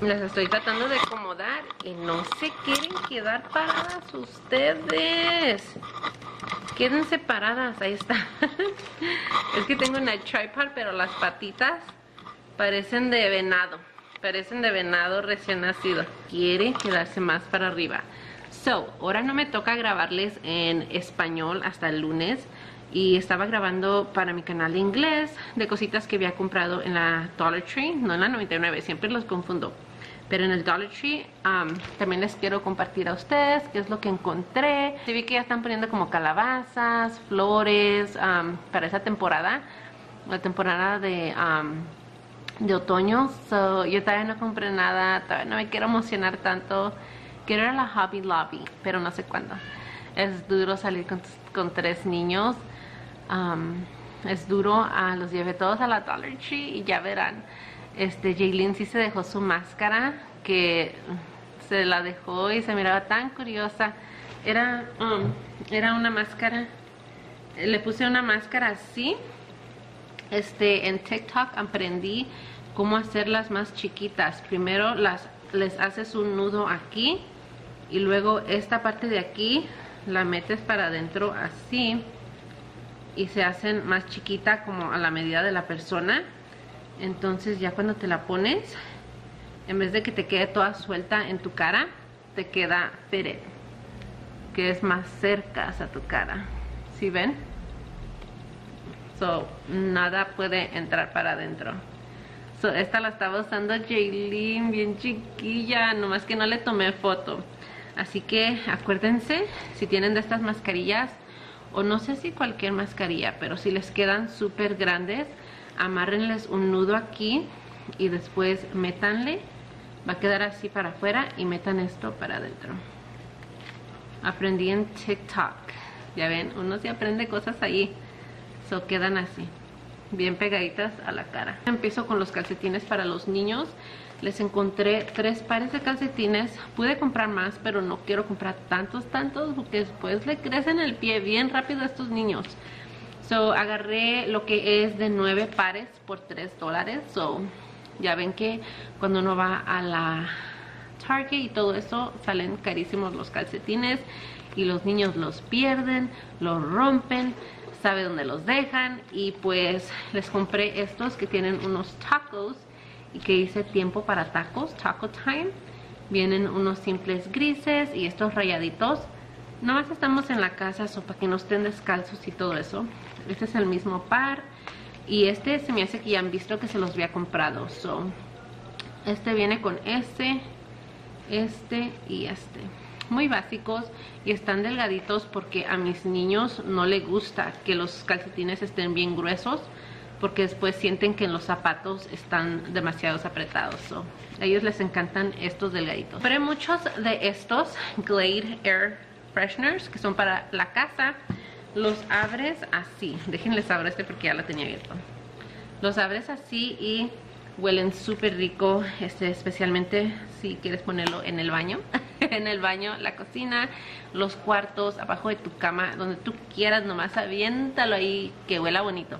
Las estoy tratando de acomodar y no se quieren quedar paradas ustedes. Quédense paradas, ahí está. es que tengo una tripod, pero las patitas parecen de venado. Parecen de venado recién nacido. Quieren quedarse más para arriba. So, ahora no me toca grabarles en español hasta el lunes y estaba grabando para mi canal de inglés de cositas que había comprado en la Dollar Tree, no en la 99, siempre los confundo. Pero en el Dollar Tree um, también les quiero compartir a ustedes qué es lo que encontré. Sí vi que ya están poniendo como calabazas, flores um, para esa temporada, la temporada de, um, de otoño. So, yo todavía no compré nada, todavía no me quiero emocionar tanto. Quiero ir a la Hobby Lobby, pero no sé cuándo. Es duro salir con, con tres niños. es duro, uh, los llevé todos a la Dollar Tree y ya verán. Este, Jaylin sí se dejó su máscara, que se la dejó y se miraba tan curiosa. Era, um, era una máscara, le puse una máscara así. Este, en TikTok aprendí cómo hacerlas más chiquitas. Primero las, les haces un nudo aquí y luego esta parte de aquí la metes para adentro así y se hacen más chiquita como a la medida de la persona entonces ya cuando te la pones en vez de que te quede toda suelta en tu cara te queda fitted que es más cerca a tu cara. ¿sí ven? so nada puede entrar para adentro. So esta la estaba usando Jaylin bien chiquilla nomás que no le tomé foto. Así que acuérdense si tienen de estas mascarillas o no sé si cualquier mascarilla pero si les quedan súper grandes amárrenles un nudo aquí y después métanle. Va a quedar así para afuera y metan esto para adentro. Aprendí en TikTok. Ya ven, uno se aprende cosas ahí. So quedan así bien pegaditas a la cara. Empiezo con los calcetines para los niños. Les encontré tres pares de calcetines. Pude comprar más pero no quiero comprar tantos tantos porque después le crecen el pie bien rápido a estos niños So, agarré lo que es de 9 pares por 3 dólares. So, ya ven que cuando uno va a la Target y todo eso, salen carísimos los calcetines y los niños los pierden, los rompen, sabe dónde los dejan y pues les compré estos que tienen unos tacos y que hice tiempo para tacos, taco time. Vienen unos simples grises y estos rayaditos. Nomás estamos en la casa, so para que no estén descalzos y todo eso. Este es el mismo par. Y este se me hace que ya han visto que se los había comprado. So, este viene con este, este y este. Muy básicos y están delgaditos porque a mis niños no les gusta que los calcetines estén bien gruesos porque después sienten que los zapatos están demasiado apretados. So, a ellos les encantan estos delgaditos. Pero muchos de estos Glade Air Fresheners que son para la casa los abres así. Déjenles abrir este porque ya lo tenía abierto. Los abres así y huelen súper rico, este, especialmente si quieres ponerlo en el baño. en el baño, la cocina, los cuartos, abajo de tu cama, donde tú quieras, nomás aviéntalo ahí que huela bonito.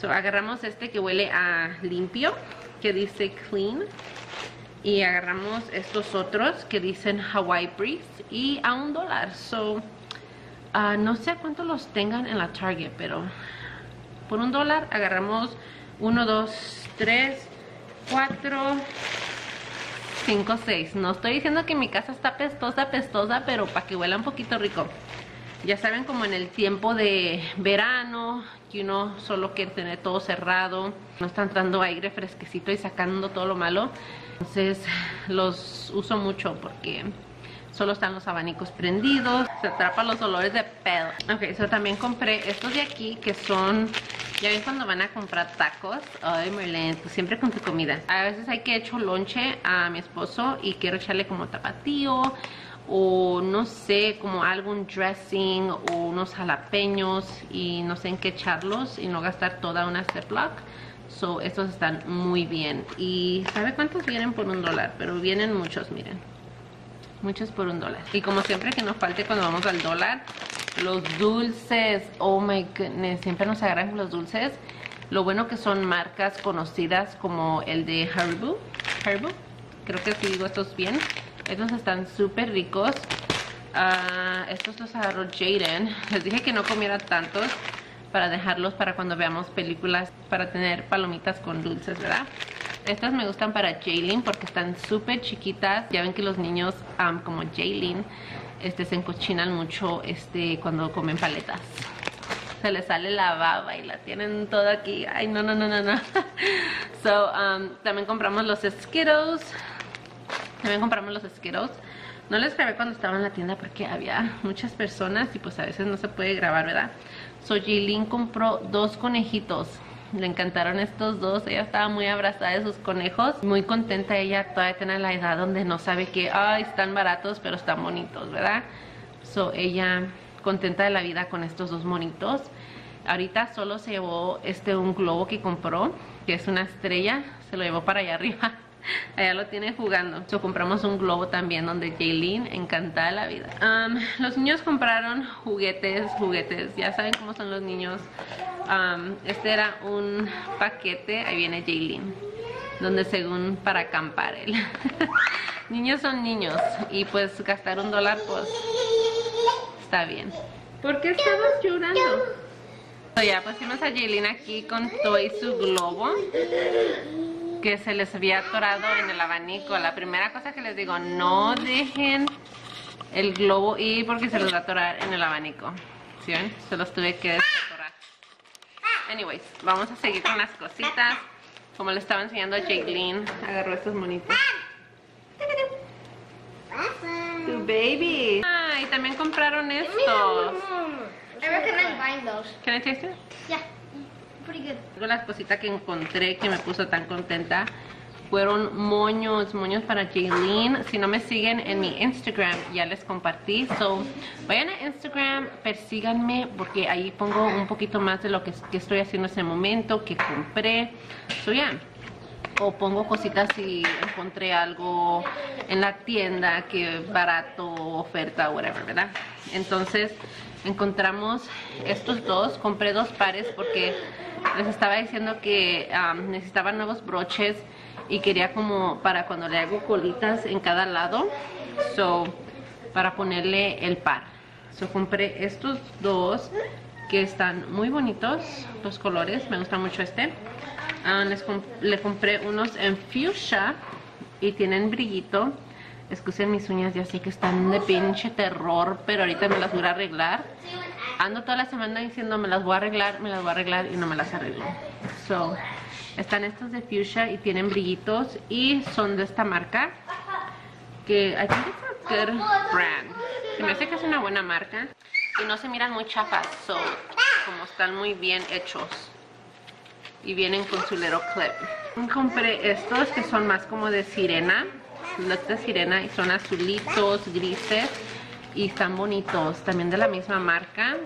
So, agarramos este que huele a limpio, que dice clean. Y agarramos estos otros que dicen Hawaii Breeze y a un dólar. So, Ah, no sé cuántos los tengan en la Target, pero por un dólar agarramos 1, 2, 3, 4, 5, 6. No estoy diciendo que mi casa está pestosa, pestosa, pero para que huela un poquito rico. Ya saben como en el tiempo de verano, que uno solo quiere tener todo cerrado, no está entrando aire fresquecito y sacando todo lo malo. Entonces los uso mucho porque Solo están los abanicos prendidos. Se atrapan los olores de pedo. Ok, so también compré estos de aquí que son... Ya ven cuando van a comprar tacos. Ay, muy lento. Siempre con tu comida. A veces hay que echar lonche a mi esposo y quiero echarle como tapatío o no sé, como algún dressing o unos jalapeños y no sé en qué echarlos y no gastar toda una Ziploc. So, estos están muy bien. Y ¿sabe cuántos vienen por un dólar? Pero vienen muchos, miren muchos por un dólar y como siempre que nos falte cuando vamos al dólar los dulces oh my goodness siempre nos agarran los dulces lo bueno que son marcas conocidas como el de Haribo Haribo creo que si digo estos bien. Estos están súper ricos. Ah, estos los agarró Jaden. Les dije que no comiera tantos para dejarlos para cuando veamos películas, para tener palomitas con dulces, ¿verdad? Estas me gustan para Jaylin porque están súper chiquitas. Ya ven que los niños como Jaylin este, se encochinan mucho este, cuando comen paletas. Se les sale la baba y la tienen toda aquí. Ay, no, no, no, no, no. so, um, también compramos los Skittles. También compramos los Skittles. No les grabé cuando estaba en la tienda porque había muchas personas y pues a veces no se puede grabar, ¿verdad? So, Jaylin compró dos conejitos le encantaron estos dos, ella estaba muy abrazada de sus conejos, muy contenta, ella todavía tiene la edad donde no sabe que, ay, están baratos, pero están bonitos, ¿verdad? So, ella contenta de la vida con estos dos monitos. Ahorita solo se llevó este un globo que compró, que es una estrella, se lo llevó para allá arriba. Allá lo tiene jugando. So, compramos un globo también donde Jaylene encantada la vida. Um, los niños compraron juguetes, juguetes. Ya saben cómo son los niños. Um, este era un paquete, ahí viene Jaylin, donde según para acampar él. niños son niños y pues gastar un dólar pues está bien. ¿Por qué estabas llorando? ya pusimos a Jaylin aquí con todo y su globo que se les había atorado en el abanico. La primera cosa que les digo, no dejen el globo ir porque se los va a atorar en el abanico. ¿Sí ven? Se los tuve que Anyways, vamos a seguir con las cositas. Como le estaba enseñando a Jaylene, agarró estos monitos. Tu baby. Ah, y también compraron estos. I recommend buying those. Can I taste it? Yeah, pretty good. Las cositas que encontré que me puso tan contenta fueron moños, moños para Jaylene. Si no me siguen en mi Instagram, ya les compartí. So, vayan a Instagram, persíganme, porque ahí pongo un poquito más de lo que, estoy haciendo en ese momento, que compré. So, ya. O pongo cositas si encontré algo en la tienda que barato, oferta, whatever, ¿verdad? Entonces, encontramos estos dos. Compré dos pares porque les estaba diciendo que um, necesitaban nuevos broches y quería como para cuando le hago colitas en cada lado so para ponerle el par so compré estos dos que están muy bonitos los colores, me gusta mucho este ah, le compré unos en fuchsia y tienen brillito Excusen mis uñas, ya sé que están de pinche terror, pero ahorita me las voy a arreglar. Ando toda la semana diciendo me las voy a arreglar, me las voy a arreglar y no me las arreglo. So, están estos de fuchsia y tienen brillitos y son de esta marca que I think it's a brand. Me hace que es una buena marca y no se miran muy chafas, so, como están muy bien hechos y vienen con su little clip. Compré estos que son más como de sirena, los de sirena y son azulitos, grises y están bonitos, también de la misma marca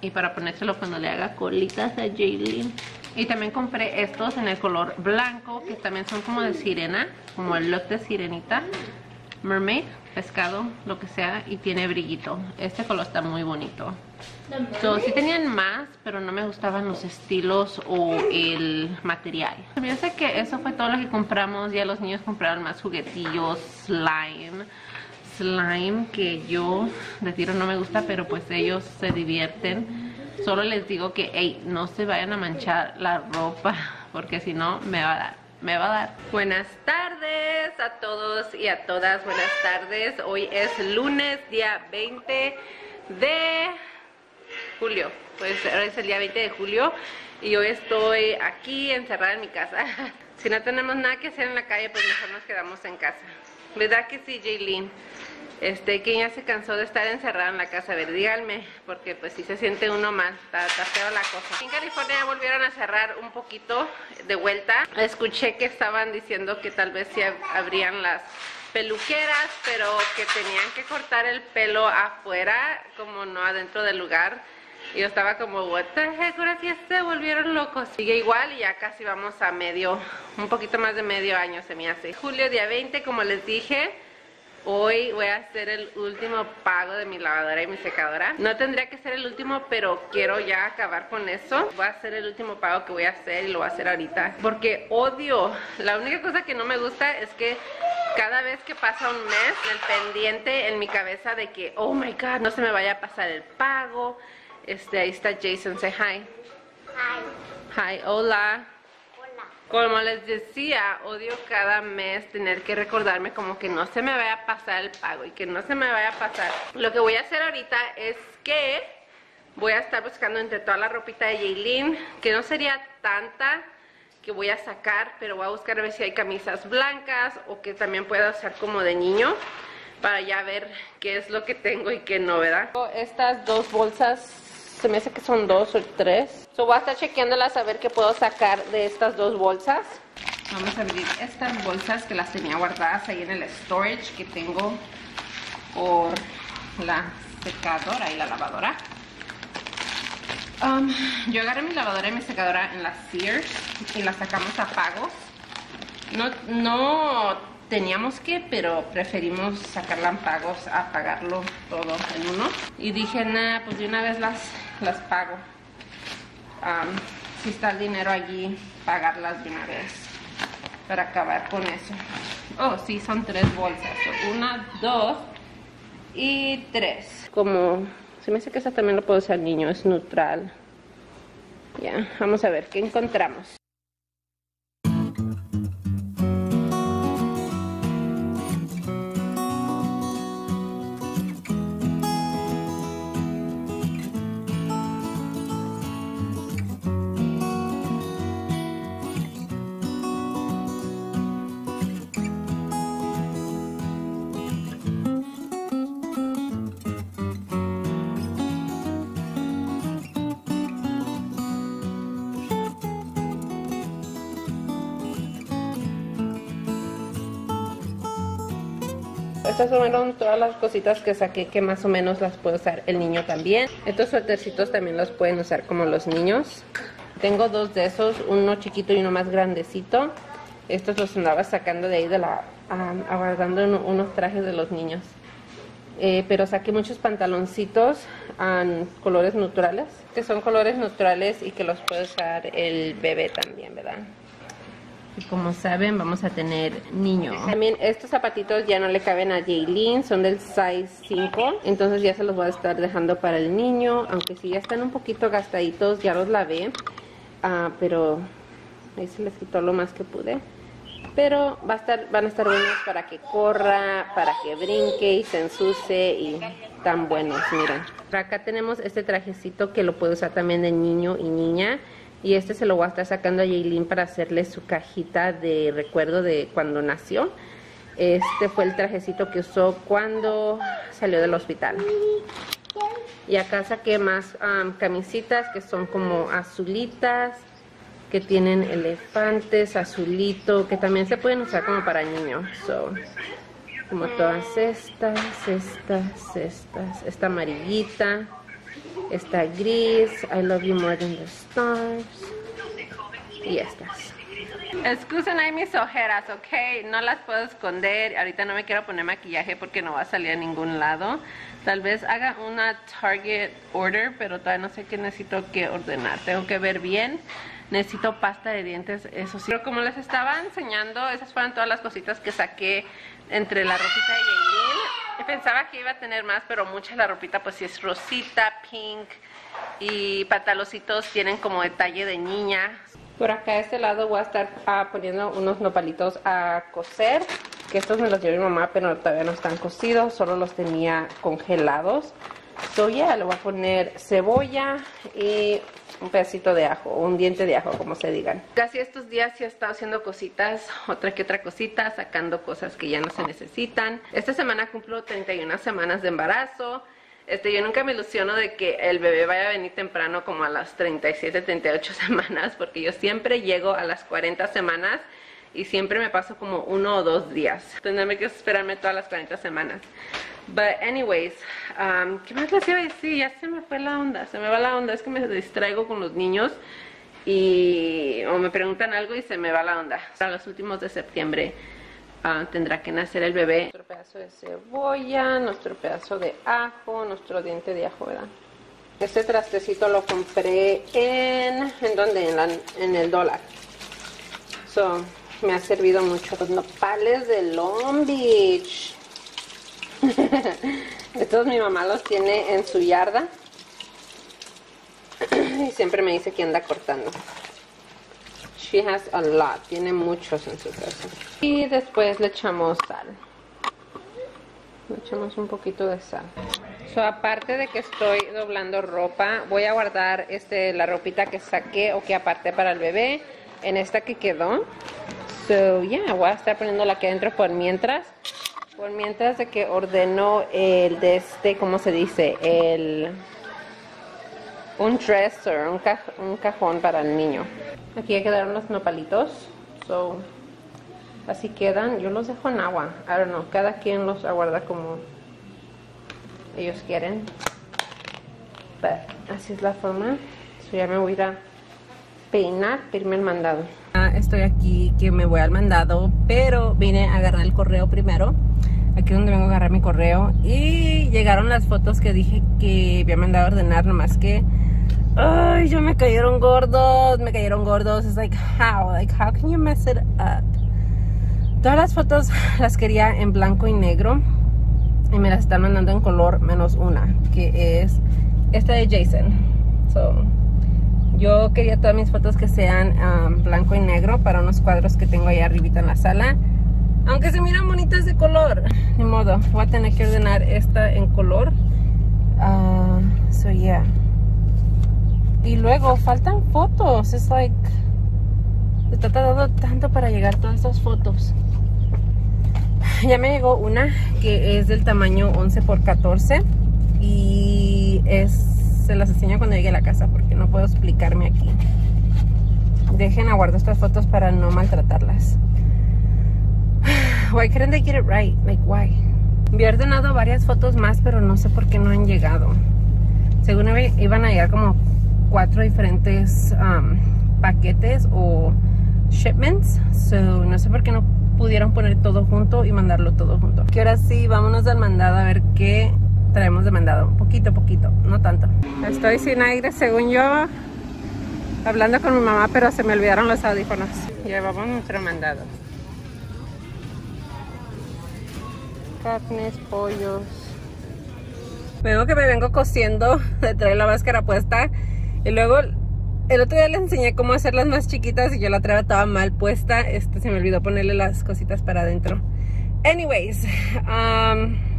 y para ponérselo cuando le haga colitas a Jaylin y también compré estos en el color blanco, que también son como de sirena, como el look de sirenita. Mermaid, pescado, lo que sea, y tiene brillito. Este color está muy bonito. So, sí tenían más, pero no me gustaban los estilos o el material. Yo sé que eso fue todo lo que compramos. Ya los niños compraron más juguetillos, slime. Slime que yo de tiro no me gusta, pero pues ellos se divierten Solo les digo que, hey, no se vayan a manchar la ropa, porque si no, me va a dar, me va a dar. Buenas tardes a todos y a todas, buenas tardes. Hoy es lunes, día 20 de julio. Pues hoy es el día 20 de julio y hoy estoy aquí encerrada en mi casa. Si no tenemos nada que hacer en la calle, pues mejor nos quedamos en casa. ¿Verdad que sí, Jaylene? este, que ya se cansó de estar encerrada en la casa. A ver, díganme, porque pues si se siente uno mal, está, está la cosa. En California volvieron a cerrar un poquito de vuelta. Escuché que estaban diciendo que tal vez sí abrían las peluqueras, pero que tenían que cortar el pelo afuera, como no adentro del lugar. Y yo estaba como, what the heck, ahora sí se volvieron locos. Sigue igual y ya casi vamos a medio, un poquito más de medio año se me hace. Julio día 20, como les dije, Hoy voy a hacer el último pago de mi lavadora y mi secadora. No tendría que ser el último, pero quiero ya acabar con eso. Voy a hacer el último pago que voy a hacer y lo voy a hacer ahorita. Porque odio. La única cosa que no me gusta es que Cada vez que pasa un mes, el pendiente en mi cabeza de que, oh my god, no se me vaya a pasar el pago. Este, ahí está Jason, say hi. Hi. Hi, hola. Hola. Como les decía, odio cada mes tener que recordarme como que no se me vaya a pasar el pago y que no se me vaya a pasar. Lo que voy a hacer ahorita es que voy a estar buscando entre toda la ropita de Jaylin, que no sería tanta que voy a sacar, pero voy a buscar a ver si hay camisas blancas o que también pueda usar como de niño para ya ver qué es lo que tengo y qué no, ¿verdad? Estas dos bolsas, se me hace que son dos o tres. So voy a estar chequeándolas a ver qué puedo sacar de estas dos bolsas. Vamos a abrir estas bolsas que las tenía guardadas ahí en el storage que tengo por la secadora y la lavadora. Um, yo agarré mi lavadora y mi secadora en la Sears y la sacamos a pagos. No, no teníamos que, pero preferimos sacarla en pagos a pagarlo todo en uno. Y dije, nah, pues de una vez las, las pago. Um, si está el dinero allí, pagarlas de una vez para acabar con eso. Oh, sí, son tres bolsas. Una, dos y tres. Como se me hace que esa también lo puedo usar niño, es neutral. Ya, vamos a ver qué encontramos. Estas fueron todas las cositas que saqué que más o menos las puede usar el niño también. Estos suétercitos también los pueden usar como los niños. Tengo dos de esos, uno chiquito y uno más grandecito. Estos los andaba sacando de ahí de la... Um, aguardando unos trajes de los niños. Eh, pero saqué muchos pantaloncitos en colores neutrales, que son colores neutrales y que los puede usar el bebé también, ¿verdad? Y como saben, vamos a tener niño. También estos zapatitos ya no le caben a Jaylin, son del size 5. Entonces ya se los voy a estar dejando para el niño. Aunque si ya están un poquito gastaditos, ya los lavé. Ah, pero ahí se les quitó lo más que pude. Pero va a estar, van a estar buenos para que corra, para que brinque y se ensuce y tan buenos, miren. Acá tenemos este trajecito que lo puede usar también de niño y niña. Y este se lo voy a estar sacando a Yailin para hacerle su cajita de recuerdo de cuando nació. Este fue el trajecito que usó cuando salió del hospital. Y acá saqué más um, camisitas que son como azulitas, que tienen elefantes, azulito, que también se pueden usar como para niños. So, como todas estas, estas, estas, esta amarillita. Está gris, I love you more than the stars. Y estas. Excusen ahí mis ojeras, ¿ok? No las puedo esconder. Ahorita no me quiero poner maquillaje porque no va a salir a ningún lado. Tal vez haga una Target order, pero todavía no sé qué necesito que ordenar. Tengo que ver bien. Necesito pasta de dientes, eso sí. Pero como les estaba enseñando, esas fueron todas las cositas que saqué entre la ropita de Yailin. Pensaba que iba a tener más, pero mucha la ropita pues sí es rosita, pink y pantaloncitos tienen como detalle de niña. Por acá a este lado voy a estar ah, poniendo unos nopalitos a coser, que estos me los dio mi mamá, pero todavía no están cocidos, solo los tenía congelados. So ya le voy a poner cebolla y un pedacito de ajo, un diente de ajo, como se digan. Casi estos días sí he estado haciendo cositas, otra que otra cosita, sacando cosas que ya no se necesitan. Esta semana cumplo 31 semanas de embarazo. Este, yo nunca me ilusiono de que el bebé vaya a venir temprano como a las 37, 38 semanas, porque yo siempre llego a las 40 semanas y siempre me paso como uno o dos días. Tendré que esperarme todas las 40 semanas. But anyways, um, ¿qué más les iba a decir? Ya se me fue la onda, se me va la onda, es que me distraigo con los niños y o me preguntan algo y se me va la onda. Hasta los últimos de septiembre uh, tendrá que nacer el bebé. Nuestro pedazo de cebolla, nuestro pedazo de ajo, nuestro diente de ajo, ¿verdad? Este trastecito lo compré en, ¿en dónde? En el dólar. So, me ha servido mucho. Los nopales de Long Beach. Estos mi mamá los tiene en su yarda. y siempre me dice que anda cortando. She has a lot. Tiene muchos en su casa. Y después le echamos sal. Le echamos un poquito de sal. So, aparte de que estoy doblando ropa, voy a guardar este la ropita que saqué o que aparté para el bebé en esta que quedó. So, yeah, voy a estar poniéndola aquí adentro por mientras. Por mientras de que ordeno el de este, ¿cómo se dice? El un dresser, un, un cajón para el niño. Aquí ya quedaron los nopalitos. So, así quedan. Yo los dejo en agua. I don't know. Cada quien los aguarda como ellos quieren. But, así es la forma. So, ya me voy a peinar, pedirme el mandado. Estoy aquí que me voy al mandado, pero vine a agarrar el correo primero. Aquí es donde vengo a agarrar mi correo. Y llegaron las fotos que dije que había mandado a ordenar, nomás que Ay, yo me cayeron gordos, me cayeron gordos. Es like, how? Like, how can you mess it up? Todas las fotos las quería en blanco y negro. Y me las están mandando en color menos una, que es esta de Jason. So, yo quería todas mis fotos que sean blanco y negro para unos cuadros que tengo ahí arribita en la sala. Aunque se miran bonitas de color. Ni modo, voy a tener que ordenar esta en color. Uh, so. Y luego faltan fotos. Es like. Está tardando tanto para llegar todas estas fotos. Ya me llegó una que es del tamaño 11 por 14 y es se las enseño cuando llegue a la casa porque no puedo explicarme aquí. Dejen aguardar estas fotos para no maltratarlas. Why couldn't they get it right? Like why? Había ordenado varias fotos más, pero no sé por qué no han llegado. Según iban a llegar como cuatro diferentes um, paquetes o shipments. So, no sé por qué no pudieron poner todo junto y mandarlo todo junto. Que ahora sí, vámonos al mandado a ver qué traemos de mandado. Poquito, poquito, no tanto. Estoy sin aire, según yo, hablando con mi mamá, pero se me olvidaron los audífonos. Llevamos nuestro mandado. Carnes, pollos. Veo que me vengo cosiendo, de traer la máscara puesta y luego el otro día les enseñé cómo hacerlas más chiquitas y yo la traía toda mal puesta. Este se me olvidó ponerle las cositas para adentro. Anyways, um,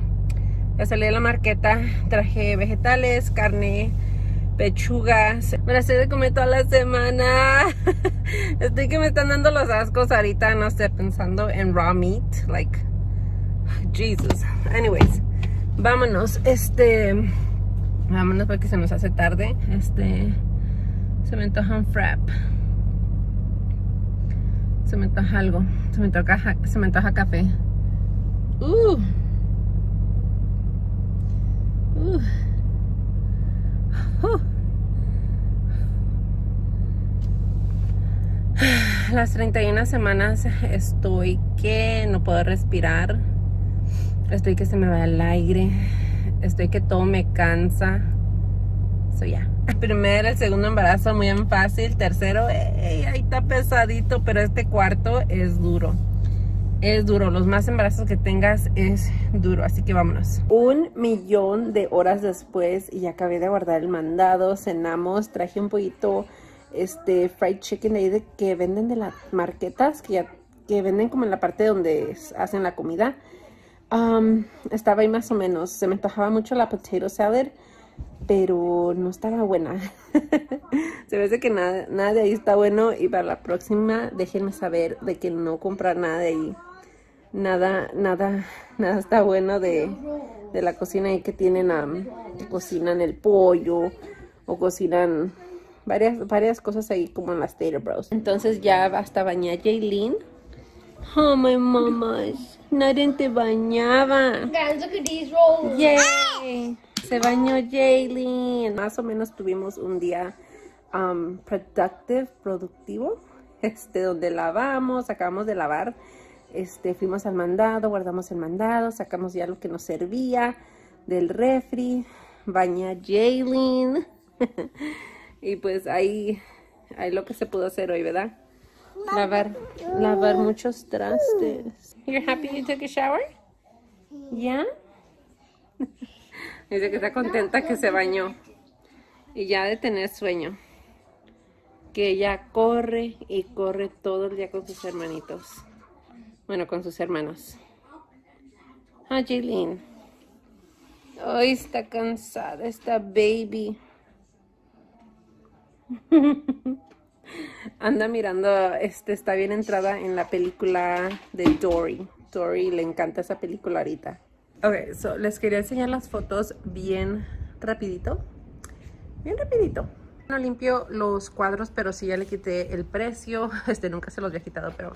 ya salí de la marqueta, traje vegetales, carne, pechugas. Me las estoy de comer toda la semana. Estoy que me están dando los ascos ahorita, no sé, pensando en raw meat. Like, Jesus. Anyways, vámonos. Este Vámonos porque se nos hace tarde. Este. Se me antoja un frap. Se me antoja algo. Se me antoja, se me antoja café. Uh. Las 31 semanas estoy que no puedo respirar. Estoy que se me va el aire estoy que todo me cansa. So ya. El primero, el segundo embarazo muy fácil. Tercero, ahí está pesadito, pero este cuarto es duro. Es duro. Los más embarazos que tengas es duro. Así que vámonos. Un millón de horas después y acabé de guardar el mandado. Cenamos. Traje un poquito este fried chicken de ahí de que venden de las marquetas que ya que venden como en la parte donde hacen la comida estaba ahí más o menos. Se me antojaba mucho la potato salad, pero no estaba buena. Se ve que nada, nada de ahí está bueno y para la próxima déjenme saber de que no comprar nada de ahí. Nada, nada, nada está bueno de, de la cocina ahí que tienen, que cocinan el pollo o cocinan varias, varias cosas ahí como en las Tater Bros. Entonces ya hasta bañar Jaylene Oh, my mamas. Nadie te bañaba. Guys, look at these rolls. Yay. Se bañó Jaylin. Más o menos tuvimos un día um, productive, productivo. Este, donde lavamos, acabamos de lavar. Este, fuimos al mandado, guardamos el mandado, sacamos ya lo que nos servía del refri. Baña Jaylin. y pues ahí, ahí lo que se pudo hacer hoy, ¿verdad? lavar, lavar muchos trastes. You're happy you took a shower? Yeah? Dice que está contenta que se bañó y ya de tener sueño. Que ella corre y corre todo el día con sus hermanitos. Bueno, con sus hermanos. Ah, Jaylene. Hoy está cansada esta baby. Anda mirando, este está bien entrada en la película de Dory. Dory le encanta esa película ahorita. Ok, so les quería enseñar las fotos bien rapidito. Bien rapidito. No limpio los cuadros, pero sí ya le quité el precio. Este nunca se los había quitado, pero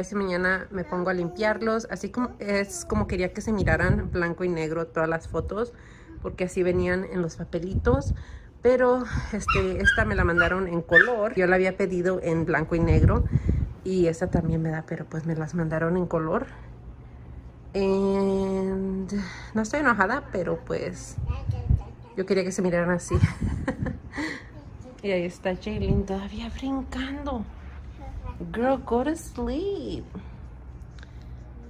a si mañana me pongo a limpiarlos. Así como es como quería que se miraran blanco y negro todas las fotos, porque así venían en los papelitos. Pero este, esta me la mandaron en color. Yo la había pedido en blanco y negro. Y esta también me da, pero pues me las mandaron en color. And no estoy enojada, pero pues yo quería que se miraran así. y ahí está Jaylin todavía brincando. Girl, go to sleep.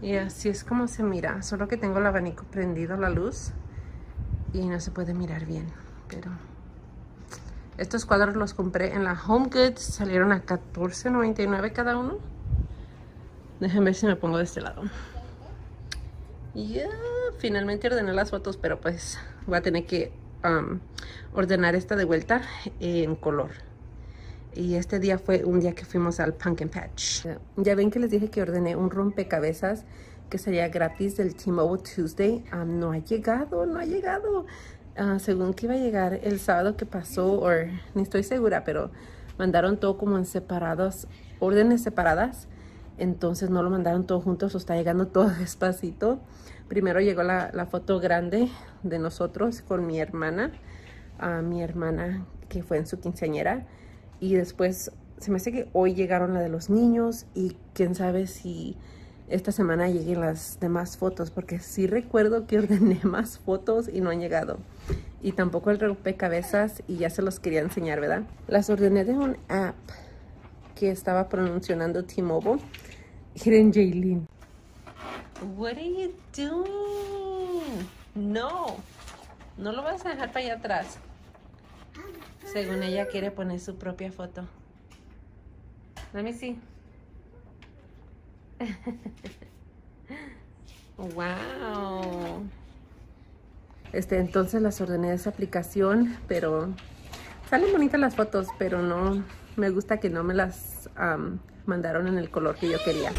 Y así es como se mira. Solo que tengo el abanico prendido, la luz. Y no se puede mirar bien. Pero estos cuadros los compré en la Home Goods. Salieron a $14.99 cada uno. Déjenme ver si me pongo de este lado. Ya, finalmente ordené las fotos, pero pues voy a tener que um, ordenar esta de vuelta en color. Y este día fue un día que fuimos al Pumpkin Patch. Ya ven que les dije que ordené un rompecabezas que sería gratis del T-Mobile Tuesday. Um, no ha llegado, no ha llegado. Uh, según que iba a llegar el sábado que pasó, o ni estoy segura, pero mandaron todo como en separados, órdenes separadas. Entonces no lo mandaron todo juntos, o está llegando todo despacito. Primero llegó la, la foto grande de nosotros con mi hermana, a mi hermana que fue en su quinceañera. Y después se me hace que hoy llegaron la de los niños y quién sabe si esta semana lleguen las demás fotos porque sí recuerdo que ordené más fotos y no han llegado y tampoco el rompecabezas y ya se los quería enseñar, ¿verdad? Las ordené de un app que estaba pronunciando T-Mobile. Miren, Jaylin. What are you doing? No. No lo vas a dejar para allá atrás. Según ella quiere poner su propia foto. Let me see. wow. Este, entonces las ordené de esa aplicación, pero salen bonitas las fotos, pero no me gusta que no me las mandaron en el color que yo quería.